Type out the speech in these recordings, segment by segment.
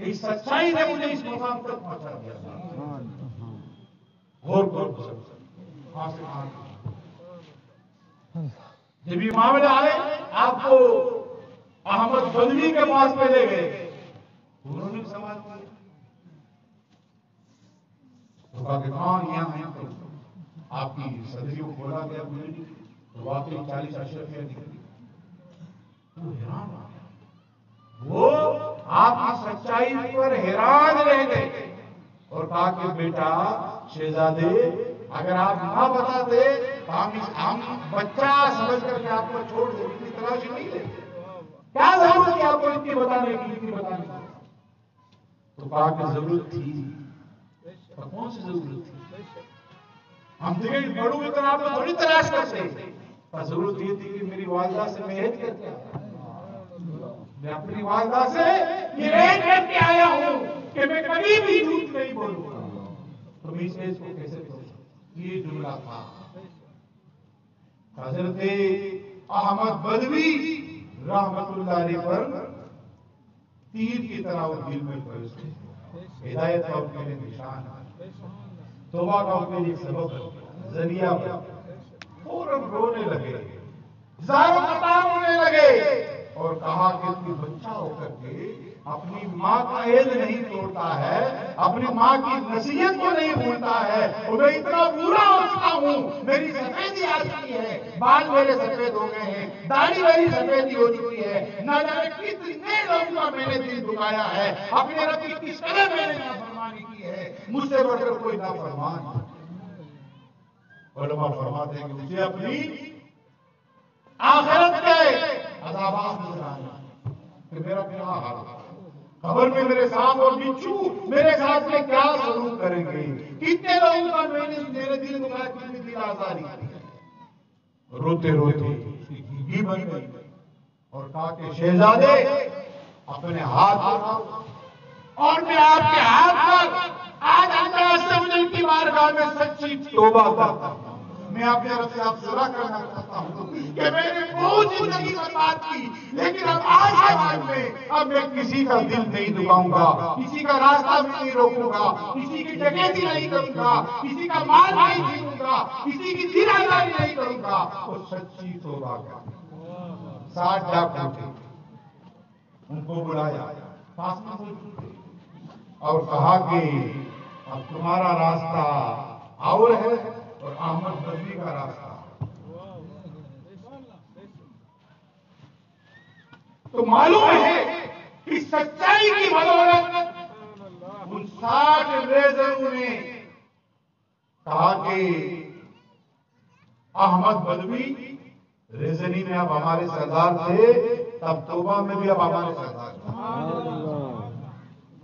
सच्चाई ने मुझे इस मुकाम तक पहुँचा दिया से कहाँ जब ये मामले आए आपको अहमद बदवी के पास में ले गए उन्होंने कहा कि कौन यहाँ आपकी सदरी को खोला गया मुझे तो वाकई चालीस अशरफिया निकली तो हैरान वो आपकी सच्चाई पर हैरान रह गए। और कहा कि बेटा, शहजादे, अगर आप ना बताते तो हम हम बच्चा समझ करके आपको छोड़ दे, इतनी तलाश नहीं लेते क्या ज़रूरत है आपको इतनी बताने की, इतनी बताने की? तो कहा कि ज़रूरत थी। और कौन सी ज़रूरत थी? हम थे बड़ू तो आप थोड़ी तलाश करते। पर ज़रूरत ये थी कि मेरी वालदा से मैं हेज करके मैं अपनी वालदा से ये करके आया हूँ कि मैं कभी भी झूठ नहीं बोलूँगा। तो मैं इस हेज कैसे ये जुमला था हज़रत अहमद बदवी रहमतुल्लाह पर तीर की तरह वो दिल में प्रवेश। हिदायत का उनके लिए निशान तोबा का उनके लिए सबब है, ज़रिया। फ़ौरन रोने लगे। जारो कतार रोने लगे। और कहा कि तू बच्चा होकर के अपनी माँ का एज नहीं तोड़ता है, अपनी माँ की नसीहत को नहीं भूलता है, और मैं इतना बुरा हो चुका हूँ, मेरी सफेदी आ चुकी है, बाल मेरे सफ़ेद हो गए हैं, दाढ़ी मेरी सफेदी हो चुकी है न जाने कितने लोगों का मैंने दिल दुखाया है, अपने रब की किस कदर मैंने नाफरमानी की है, मुझसे बढ़कर कोई नाफरमान फरमाते हैं कि मुझे अपनी आखिरत के अजाबात नज़र आए कि मेरा क्या हाल है? खबर में मेरे सांप और बिच्छू मेरे साथ में क्या सलूक करेंगे? कितने लोगों का मैंने मेरे दिल को दिल आज़ादी रोते रोते घी बन गई और कहा कि, शहजादे, अपने हाथ और मैं आपके हाथ पर आज मुझे की बारगाह में सच्ची तौबा करता हूँ। मैं रब से आप सलाह करना चाहता हूँ कि मैंने बहुत ज़िंदगी बर्बाद की आज के में, अब मैं किसी का दिल नहीं दुखाऊँगा, किसी का रास्ता भी नहीं रोकूँगा, किसी की डकैती नहीं करूँगा, किसी का माल नहीं छीनूँगा किसी की जिरादारी नहीं करूँगा तो सच्ची तौबा कर साठ डाकू थे उनको बुलाया और कहा कि, अब तुम्हारा रास्ता और है और अहमद बदवी का रास्ता तो मालूम है कि सच्चाई की बदौलत उन साठ अंग्रेज़ों ने कहा कि अहमद बदवी रेजनी में अब हमारे सरदार थे, तब तोबा में भी अब हमारे सरदार थे।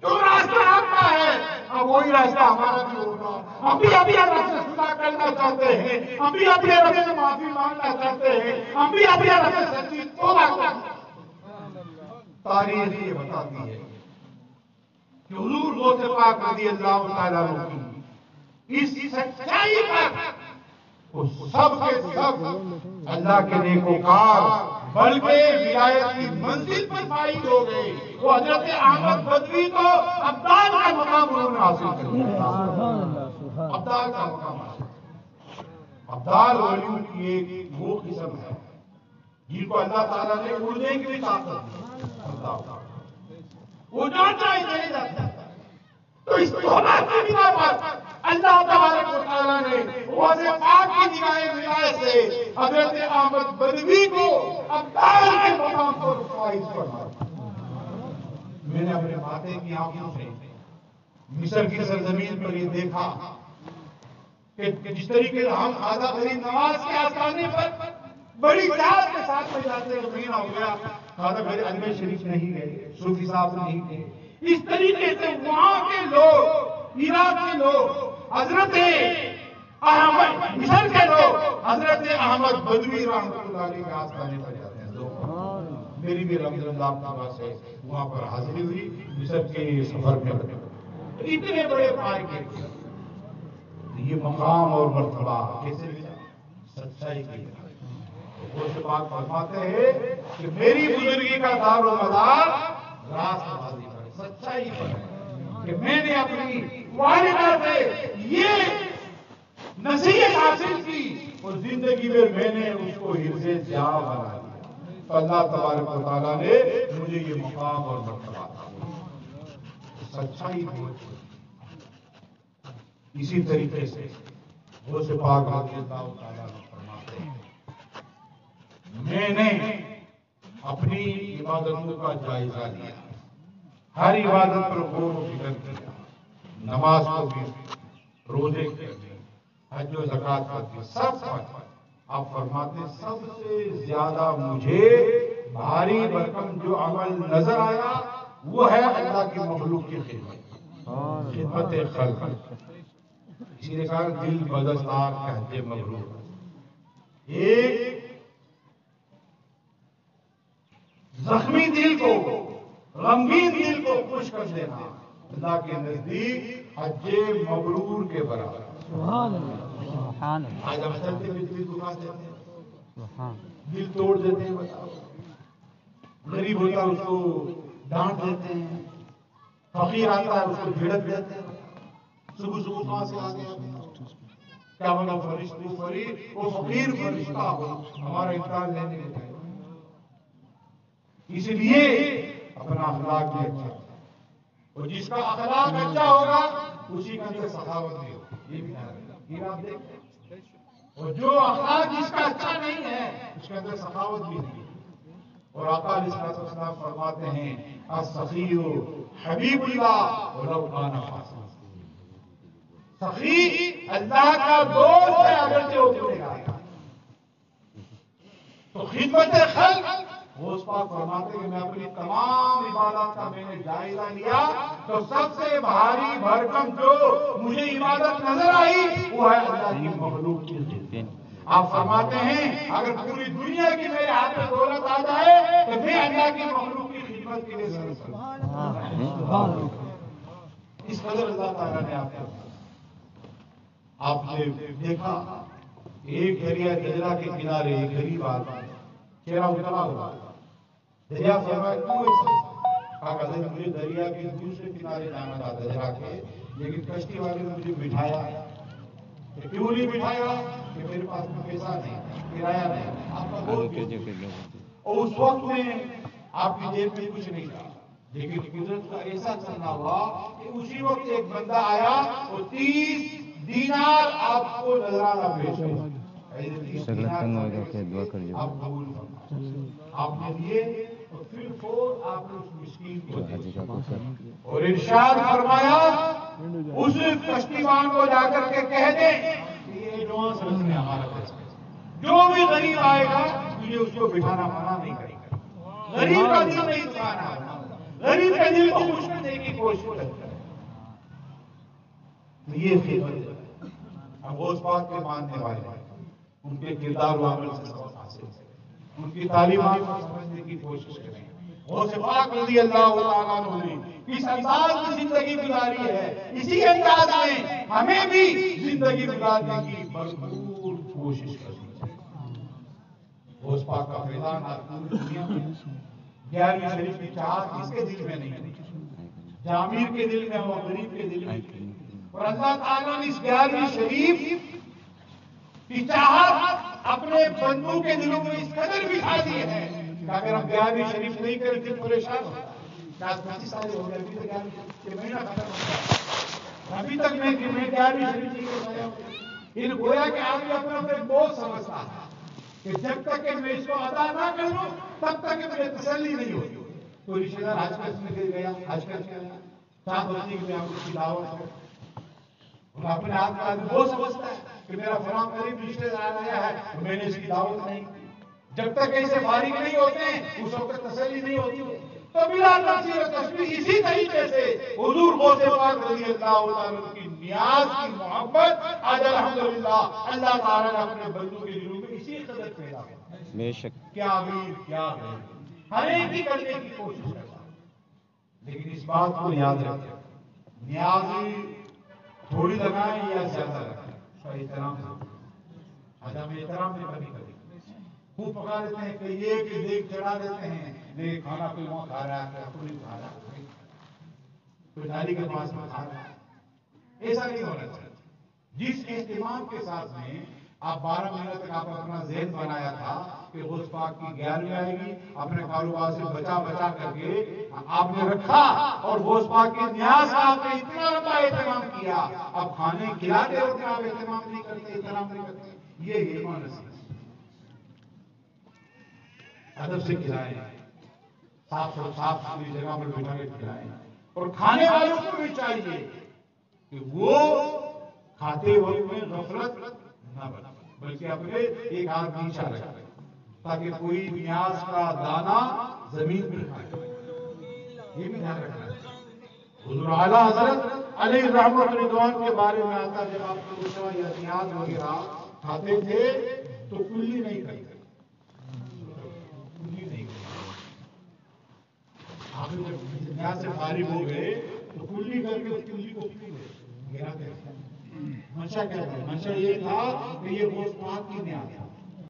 जो रास्ता आपका है, अब वही रास्ता हमारा भी होगा। हम भी अभी रब से सुना करना चाहते हैं। हम भी अभी रब से माफ़ी मांगना चाहते हैं। हम भी अभी रब से सच्ची तौबा करना तारीख ये बताती है कि हुजूर गौस पाक रज़ी अल्लाह तआला की इस सच्चाई पर वो सब के सब अल्लाह के नेकोकार बल्कि विलायत की मंजिल पर फाइज हो गए। वो हज़रत अहमद बदवी को अब्दाल का मकाम उन्होंने हासिल कर लिया। अब्दाल का मकाम अब्दाल वलियों की एक वो किस्म है। जिनको अल्लाह ताला ने उड़ने की भी ताकत अब्दाल वो जो चाहे चले जाते। तो इस तौबा की बिना पर अल्लाह तबारक व तआला ने वज़े पाक की निगाह विलायत से हज़रत अहमद बदवी को अब्दाल के मकाम पर फाइज फरमाया। मैंने अपने माते की आँखों से मिस्र की सरजमीन पर ये देखा कि जिस तरीके से हम खाजा गरीब नवाज़ के आस्थाने पर बड़ी जात के साथ में जाते हैं महीना हो गया। खाजा गरीब अजमेर शरीफ नहीं गए, सूफी साहब नहीं गए। इस तरीके से वहाँ के लोग, इराक के लोग, हज़रत अहमद मिस्र के लोग, हज़रत अहमद बदवी अलैह के आस्थाने पर जाते हैं। मेरी भी रमजल्लाह तआला से वहाँ पर हाजिरी हुई मिस्र के सफ़र में इतने बड़े फ़ायदे ये मकाम और मर्तबा कैसे मिला? सच्चाई की बात फरमाते हैं कि मेरी बुजुर्गी का दारो मदार राष्ट्रवादी पर सच्चाई पर कि मैंने अपनी वालिदा से ये नसीहत हासिल की और ज़िंदगी में मैंने उसको हिरसे जा बना दिया। तो अल्लाह तबारक ने मुझे ये मुकाम और मरतबा सच्चाई बहुत इसी तरीके से वो से पाक रज़ी अल्लाह मैंने अपनी इबादतों का जायजा लिया। हर इबादत पर गौर फ़िक्र किया। नमाज़ को भी रोज़े के हज जक़ात पर भी। सब पर। आप फरमाते सबसे ज़्यादा मुझे भारी भरकम जो अमल नज़र आया, वो है अल्लाह की मखलूक की खिदमत। खिदमत खल्क। इसीलिए कहा, दिल बदस्तार कहते मगरूर एक जख्मी दिल को गमगीन दिल को खुश कर देना। अल्लाह के नज़दीक हज मबरूर के बराबर। आज हम चलते हुए दिल दुखा देते हैं। दिल तोड़ देते हैं बताओ गरीब होता है उसको डांट देते हैं। फकीर आता है उसको झिड़क देते हैं। सुबह सुबह कहाँ से आ गया क्या बना फरिश्ते फरीद? वो फकीर फरिश्ता हो हमारा इम्तान लेने के लिए। इसलिए अपना अखलाक भी अच्छा और जिसका अखलाक अच्छा होगा, उसी के अंदर सखावत भी होगी। ये और जो अखलाक जिसका अच्छा नहीं है, उसके अंदर सखावत भी नहीं और इस्लाम फरमाते हैं असखीयो हबीबुल्लाह सखी अल्लाह का दोस्त है अगर जो तो खिदमत खल पाक फरमाते कि मैं अपनी तमाम इबादत का मैंने जायजा लिया तो सबसे भारी भरकम जो मुझे इबादत नज़र आई वो है अल्लाह की मखलूक की आप फरमाते हैं अगर पूरी दुनिया की मेरे हाथ में दौलत आ जाए तो मैं अल्लाह की मखलूक की खिदमत के लिए इस कदर अल्लाह ताला ने आपको आपने देखा एक दरिया दजरा के किनारे एक गरीब आदमी चेहरा उतरा हुआ। दरिया फरमाया क्यों ऐसा कहा मुझे दरिया के दूसरे किनारे जाना था दजरा के लेकिन कश्ती वाले ने मुझे बिठाया। तो क्यों नहीं बिठाया? कि मेरे पास पैसा नहीं किराया नहीं आपका बहुत और उस वक्त में आपकी जेब में कुछ नहीं था। लेकिन कुदरत का ऐसा चलना हुआ कि उसी वक्त एक बंदा आया और तीस दीनार आपको नजराना पेश आप कबूल आपने दिए फिर फोर आपने उस मिस्कीन को और इरशाद फरमाया, उस कश्तीवान को जाकर के कह दे जो भी गरीब आएगा मुझे उसको बिठाना मना नहीं करेगा। गरीब का दिल नहीं दुखाना गरीब का दिल को खुश करने की कोशिश करता है। तो ये खिदमत हम उस बात के मानने वाले हैं। उनके किरदार अमल से सबक हासिल करें उनकी तालीमात समझने की कोशिश करें। ज़िंदगी गुजारी है, इसी अंदाज में हमें भी ज़िंदगी गुजारने की भरपूर कोशिश करनी चाहिए। का में ग्यारहवीं शरीफ की चाहत किसके दिल में नहीं है? जामिर के दिल में और गरीब के दिल में और अल्लाह ताला ने इस ग्यारहवीं शरीफ की चाहत अपने बंदों के दिलों में इस कदर बिठा दी है अगर हम ग्यारहवीं शरीफ नहीं करें दिल परेशान होता साल हो गए अभी तक महीना खत्म होता अभी तक मैं मैं ग्यारहवीं शरीफ नहीं कर पाया इन गोया के आदमी अपने अपने बोझ समझता है कि जब तक कि मैं इसको अदा ना कर लूँ तब तक कि मुझे तसल्ली नहीं होती कोई रिश्तेदार आज कल में गिर गया आज कल चाँद होती कि मैं आपको और अपने आप का आदमी वो समझता है। कि मेरा फलां करीब रिश्तेदार आया है तो मैंने इसकी दावत नहीं जब तक ऐसे फारिग नहीं होते उस वक्त तसली नहीं होती तो बिला तफसीर तस्वीर इसी तरीके से हुजूर गौसे पाक रज़ी अल्लाह की नियाज की मोहब्बत आज अल्हम्दुलिल्लाह अल्लाह ताला ने अपने बंदों के दिलों में इसी कदर पैदा किया। बेशक। क्या अमीर क्या गरीब हर एक ही करने की कोशिश करता है। लेकिन इस बात को याद रखें न्याजी थोड़ी लगाए या ज़्यादा लगाए उसका खूब पका देते हैं कई एक देख चढ़ा देते हैं। लेकिन खाना कोई वहाँ खा रहा है, कोई खा रहा है। पुजारी के पास में खा रहा है। ऐसा नहीं होना चाहिए। जिस एहतमाम के साथ में आप 12 महीने तक आप अपना जहन बनाया था कि उस पाक की ग्यारहवीं आएगी, अपने कारोबार से बचा बचा करके आपने रखा और उस पाक के न्यास आपने इतना लंबा एहतमाम किया। अब खाने खिलाते होते आप एहतमाम नहीं करते एहतराम नहीं करते। ये ईमान अदब से खिलाएँ। साफ़ साफ़ सुथरी जगह पर बिठा के खिलाएँ। और खाने वालों को भी चाहिए कि वो खाते वक्त में गफलत न बने, बल्कि अपने एक हाथ नीचा रखें। ताकि कोई न्याज का दाना ज़मीन पर खाए ये भी ध्यान रखना हुजूर आला हज़रत अली रहमत रिजवान के बारे में आता जब आप पूछा या न्याज वगैरह खाते थे तो कुल्ली नहीं करते जब से फारिग हो गए तो कुल्ली करके उस कुल्ली को गए गिरा मंशा क्या था मंशा ये था कि ये गोश्त पाक की न्याज था।